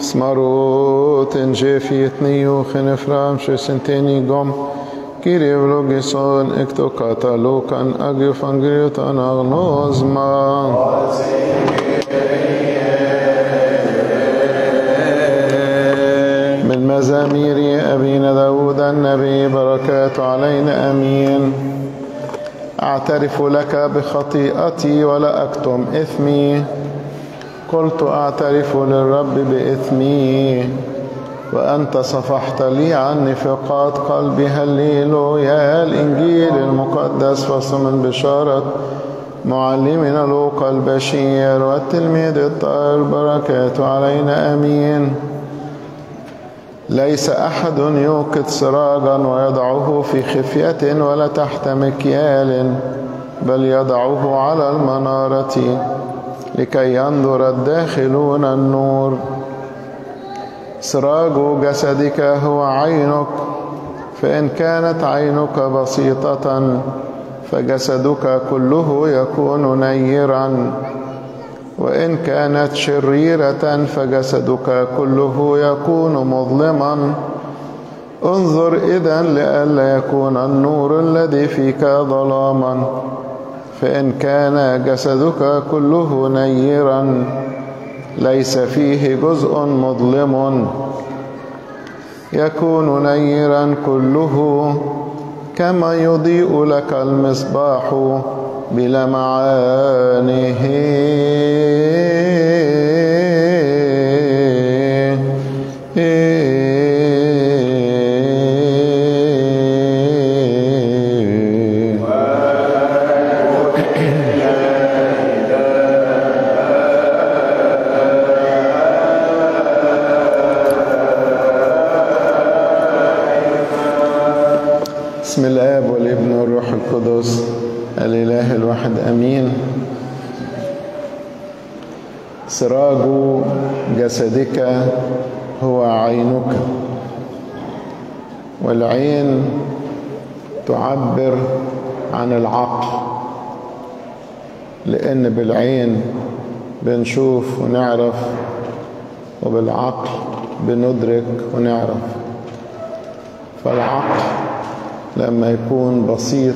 Smarot en Jefit nio genefram senteni gom Kyrie vlogison ekto katalokan agiofangiriotan agnozma. من مزامير أبينا داود النبي بركات علينا أمين أعترف لك بخطيئتي ولا أكتم إثمي. قلت أعترف للرب بإثمي. وأنت صفحت لي عن نفاقات قلبي. هللويا. الإنجيل المقدس فصل بشارة معلمنا لوقا البشير. والتلميذ الطاهر بركات علينا. أمين. ليس أحد يوقد سراجا ويضعه في خفية ولا تحت مكيال بل يضعه على المنارة لكي ينظر الداخلون النور. سراج جسدك هو عينك فإن كانت عينك بسيطة فجسدك كله يكون نيرا. وإن كانت شريرة فجسدك كله يكون مظلما. انظر إذا لئلا يكون النور الذي فيك ظلاما. فإن كان جسدك كله نيرا ليس فيه جزء مظلم. يكون نيرا كله كما يضيء لك المصباح. بلمعانه. بسم الآب والابن والروح القدس. الإله الواحد أمين. سراج جسدك هو عينك. والعين تعبر عن العقل. لأن بالعين بنشوف ونعرف وبالعقل بندرك ونعرف. فالعقل لما يكون بسيط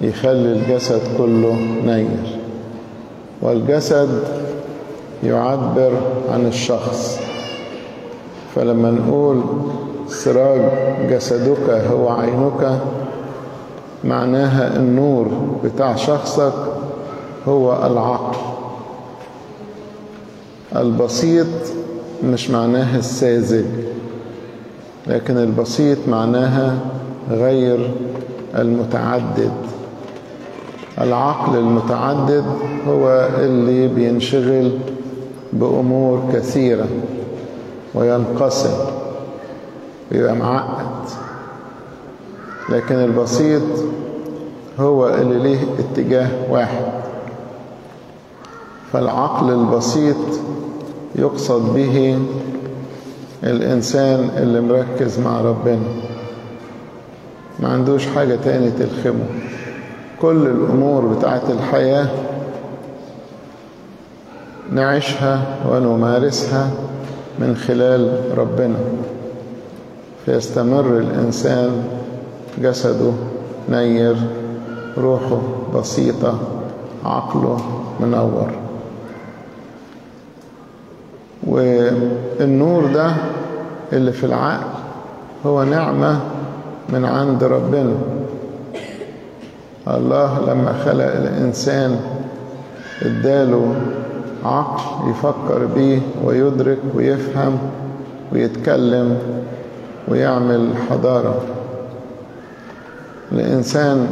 يخلي الجسد كله نير. والجسد يعبر عن الشخص. فلما نقول سراج جسدك هو عينك معناها النور بتاع شخصك هو العقل. البسيط مش معناها الساذج لكن البسيط معناها غير المتعدد. العقل المتعدد هو اللي بينشغل بأمور كثيرة وينقسم ويبقى معقد. لكن البسيط هو اللي ليه اتجاه واحد. فالعقل البسيط يقصد به الإنسان اللي مركز مع ربنا ما عندوش حاجة تاني تلخمه. كل الأمور بتاعت الحياة نعيشها ونمارسها من خلال ربنا. فيستمر الإنسان جسده نير روحه بسيطة عقله منور. والنور ده اللي في العقل هو نعمة من عند ربنا. الله لما خلق الإنسان اداله عقل يفكر بيه ويدرك ويفهم ويتكلم ويعمل حضارة. الإنسان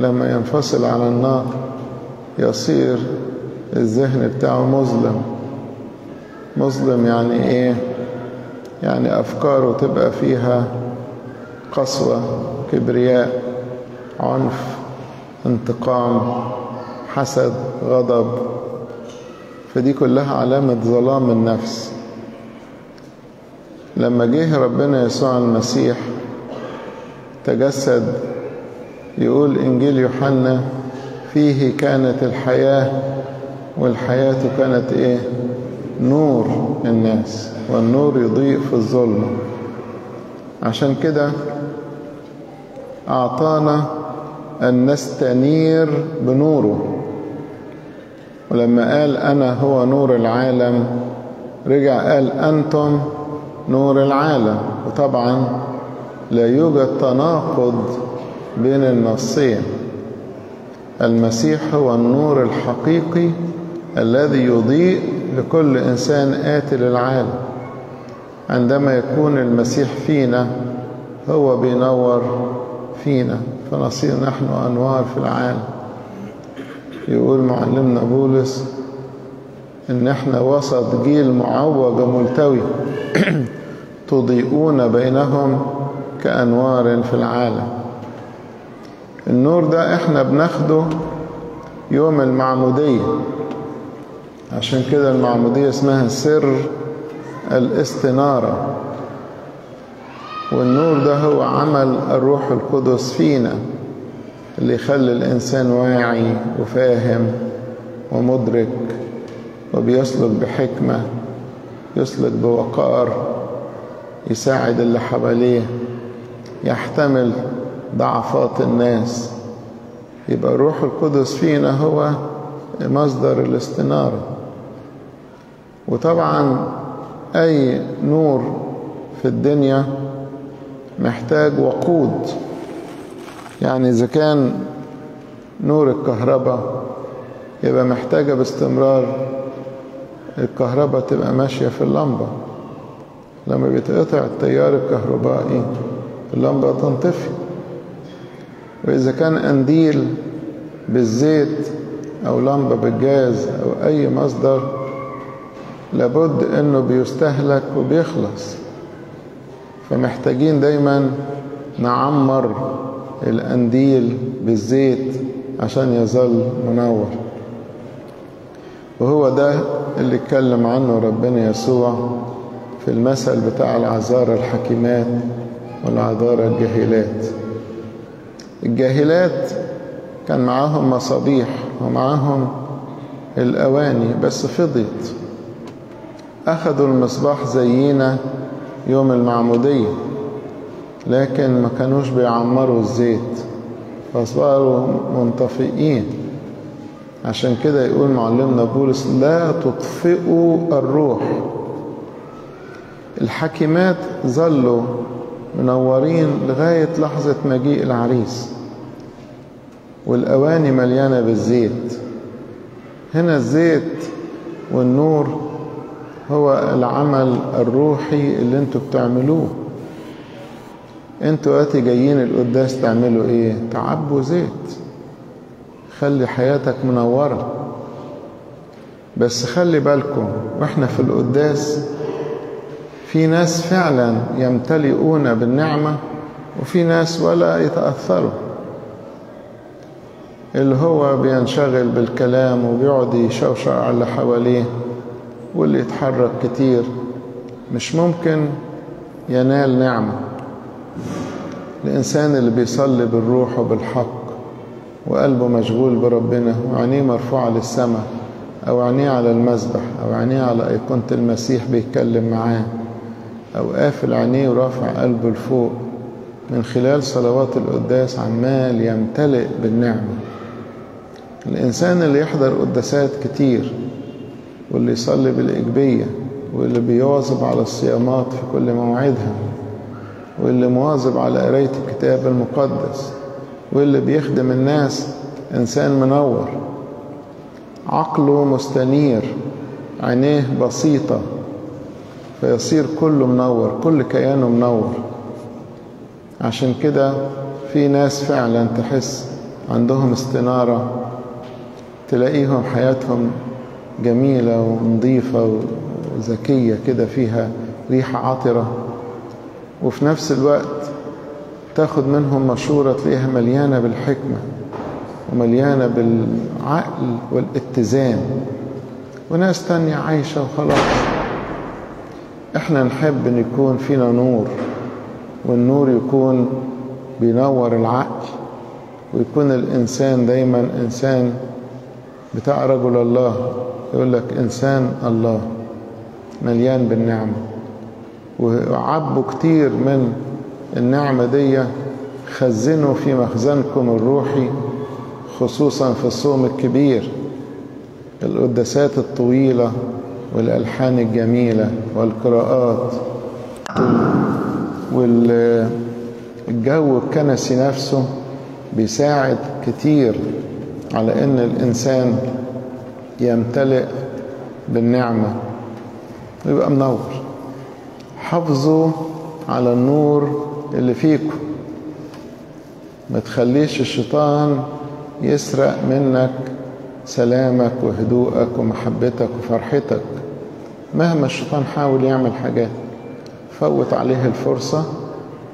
لما ينفصل عن النار يصير الذهن بتاعه مظلم. مظلم يعني إيه؟ يعني أفكاره تبقى فيها قسوة كبرياء عنف انتقام حسد غضب. فدي كلها علامة ظلام النفس. لما جه ربنا يسوع المسيح تجسد يقول إنجيل يوحنا فيه كانت الحياة والحياة كانت إيه؟ نور الناس والنور يضيء في الظلمة. عشان كده أعطانا أن نستنير بنوره. ولما قال أنا هو نور العالم رجع قال أنتم نور العالم. وطبعا لا يوجد تناقض بين النصين. المسيح هو النور الحقيقي الذي يضيء لكل إنسان آتي للعالم. عندما يكون المسيح فينا هو بينور فينا فنصير نحن أنوار في العالم. يقول معلمنا بولس إن إحنا وسط جيل معوج وملتوي تضيئون بينهم كأنوار في العالم. النور ده إحنا بناخده يوم المعمودية. عشان كده المعمودية اسمها سر الاستنارة. والنور ده هو عمل الروح القدس فينا اللي يخلي الإنسان واعي وفاهم ومدرك وبيسلك بحكمة يسلك بوقار يساعد اللي حواليه يحتمل ضعفات الناس. يبقى الروح القدس فينا هو مصدر الاستنارة. وطبعا أي نور في الدنيا محتاج وقود. يعني إذا كان نور الكهرباء يبقى محتاجة باستمرار الكهرباء تبقى ماشية في اللمبة. لما بيتقطع التيار الكهربائي اللمبة تنطفي. وإذا كان قنديل بالزيت أو لمبة بالجاز أو أي مصدر لابد أنه بيستهلك وبيخلص. فمحتاجين دايما نعمر القنديل بالزيت عشان يظل منور. وهو ده اللي اتكلم عنه ربنا يسوع في المثل بتاع العذارى الحكيمات والعذارى الجاهلات. الجاهلات كان معاهم مصابيح ومعاهم الأواني بس فضيت. أخذوا المصباح زينا يوم المعمودية. لكن ما كانوش بيعمروا الزيت فصاروا منطفئين. عشان كده يقول معلمنا بولس لا تطفئوا الروح. الحكيمات ظلوا منورين لغاية لحظة مجيء العريس والأواني مليانة بالزيت. هنا الزيت والنور هو العمل الروحي اللي أنتوا بتعملوه. أنتوا وقتي جايين القداس تعملوا إيه؟ تعبوا زيت. خلي حياتك منورة. بس خلي بالكم وإحنا في القداس في ناس فعلا يمتلئون بالنعمة وفي ناس ولا يتأثروا. اللي هو بينشغل بالكلام وبيقعد يشوشر على اللي حواليه. واللي يتحرك كتير مش ممكن ينال نعمة. الإنسان اللي بيصلي بالروح وبالحق وقلبه مشغول بربنا وعينيه مرفوعة للسماء أو عينيه على المذبح أو عينيه على أيقونة المسيح بيتكلم معاه أو قافل عينيه ورافع قلبه لفوق من خلال صلوات القداس عمال يمتلئ بالنعمة. الإنسان اللي يحضر قداسات كتير واللي يصلي بالإجبية واللي بيواظب على الصيامات في كل مواعيدها واللي مواظب على قراية الكتاب المقدس واللي بيخدم الناس إنسان منور. عقله مستنير عينيه بسيطة فيصير كله منور كل كيانه منور. عشان كده في ناس فعلا تحس عندهم استنارة تلاقيهم حياتهم جميلة ونظيفة وذكية كده فيها ريحة عطرة. وفي نفس الوقت تاخد منهم مشورة تلاقيها مليانة بالحكمة ومليانة بالعقل والاتزان. وناس تانية عايشة وخلاص. إحنا نحب إن يكون فينا نور والنور يكون بينور العقل ويكون الإنسان دايما إنسان بتاع رجل الله. يقول لك إنسان الله مليان بالنعمة وعبوا كتير من النعمة دي خزنوا في مخزنكم الروحي خصوصا في الصوم الكبير القداسات الطويلة والألحان الجميلة والقراءات والجو الكنسي نفسه بيساعد كتير على إن الإنسان يمتلئ بالنعمة. ويبقى منور. حافظوا على النور اللي فيكم ما تخليش الشيطان يسرق منك سلامك وهدوءك ومحبتك وفرحتك. مهما الشيطان حاول يعمل حاجات فوت عليه الفرصة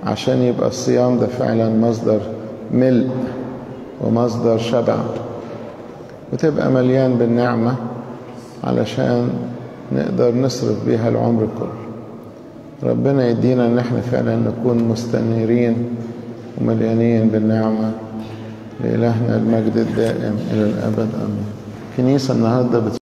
عشان يبقى الصيام ده فعلا مصدر ملء ومصدر شبع. وتبقى مليان بالنعمة علشان نقدر نصرف بيها العمر كله. ربنا يدينا إن إحنا فعلا نكون مستنيرين ومليانين بالنعمة لإلهنا المجد الدائم إلى الأبد. آمين. كنيسة النهاردة بت